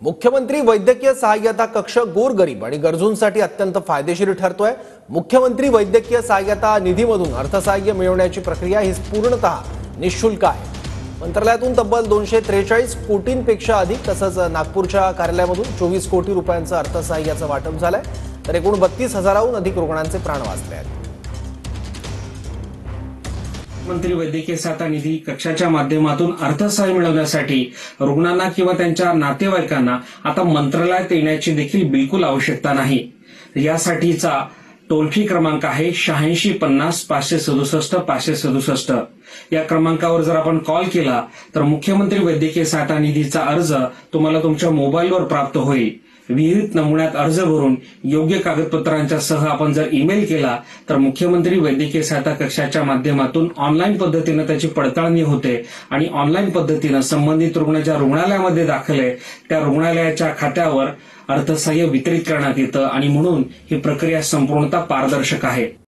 मुख्यमंत्री वैद्यकीय सहाय्यता कक्ष गोरगरीब आणि गरजूंसाठी अत्यंत फायदेशीर ठरतोय. मुख्यमंत्री वैद्यकीय सहाय्यता निधीमधून अर्थसहाय्य मिळवण्याची प्रक्रिया ही पूर्णतः निशुल्क आहे. मंत्रालयातून तब्बल दोनशे त्रेचाळीस कोटींपेक्षा अधिक तसंच नागपूरच्या कार्यालयामधून चोवीस कोटी रुपयांचं अर्थसहाय्याचं वाटप झालंय. तर एकूण बत्तीस हजाराहून अधिक रुग्णांचे प्राण वाचले आहेत. मंत्री वैद्यकीय सहायता निधी कक्षाच्या माध्यमातून अर्थसहाय्य मिळवण्यासाठी रुग्णांना किंवा त्यांच्या नातेवाईकांना आता मंत्रालयात येण्याची देखील बिलकुल आवश्यकता नाही. यासाठीचा टोल फ्री क्रमांक आहे शहाऐंशी पन्नास पाचशे सदुसष्ट पाचशे सदुसष्ट. या क्रमांकावर जर आपण कॉल केला तर मुख्यमंत्री वैद्यकीय सहायता निधीचा अर्ज तुम्हाला तुमच्या मोबाईलवर प्राप्त होईल. विहित नमुन्यात अर्ज भरून योग्य कागदपत्रांच्या सह आपण जर ईमेल केला तर मुख्यमंत्री वैद्यकीय सहायता कक्षाच्या माध्यमातून ऑनलाईन पद्धतीनं त्याची पडताळणी होते आणि ऑनलाईन पद्धतीनं संबंधित रुग्ण ज्या रुग्णालयामध्ये दाखल आहे त्या रुग्णालयाच्या खात्यावर अर्थसहाय्य वितरित करण्यात येतं आणि म्हणून ही प्रक्रिया संपूर्णतः पारदर्शक आहे.